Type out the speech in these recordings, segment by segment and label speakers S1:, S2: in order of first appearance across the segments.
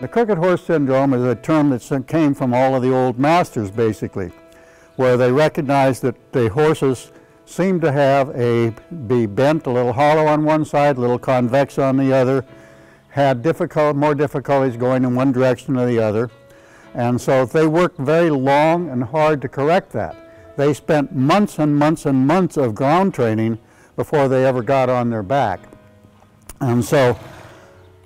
S1: The crooked horse syndrome is a term that came from all of the old masters basically, where they recognized that the horses seemed to have a, be bent, a little hollow on one side, a little convex on the other, had difficult, more difficulties going in one direction or the other. And so they worked very long and hard to correct that. They spent months and months and months of ground training before they ever got on their back. And so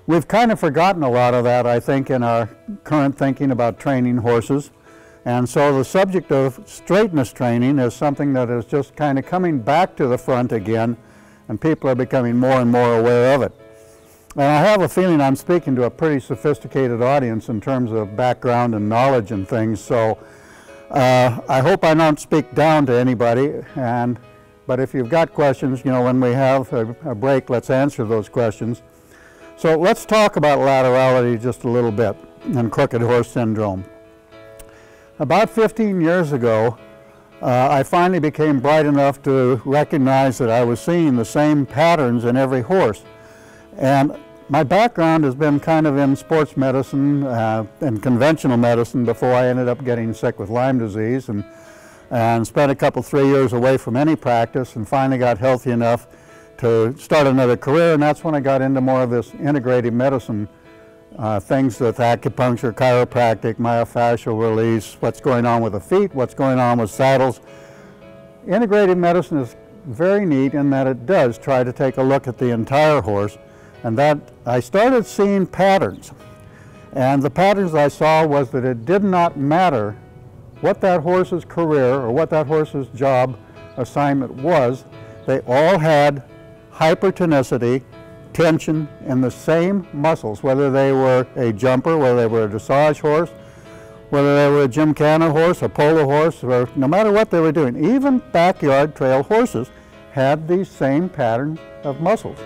S1: we've kind of forgotten a lot of that, I think, in our current thinking about training horses. And so the subject of straightness training is something that is just kind of coming back to the front again, and people are becoming more and more aware of it. And I have a feeling I'm speaking to a pretty sophisticated audience in terms of background and knowledge and things, so uh, I hope I don't speak down to anybody, and, but if you've got questions, you know, when we have a, a break, let's answer those questions. So let's talk about laterality just a little bit and crooked horse syndrome. About 15 years ago, uh, I finally became bright enough to recognize that I was seeing the same patterns in every horse. And my background has been kind of in sports medicine uh, and conventional medicine before I ended up getting sick with Lyme disease and, and spent a couple, three years away from any practice and finally got healthy enough to start another career and that's when I got into more of this integrative medicine uh, things with acupuncture, chiropractic, myofascial release, what's going on with the feet, what's going on with saddles. Integrative medicine is very neat in that it does try to take a look at the entire horse and that I started seeing patterns. And the patterns I saw was that it did not matter what that horse's career or what that horse's job assignment was, they all had hypertonicity tension in the same muscles, whether they were a jumper, whether they were a dressage horse, whether they were a gymkhana horse, a polo horse, or no matter what they were doing. Even backyard trail horses had these same pattern of muscles.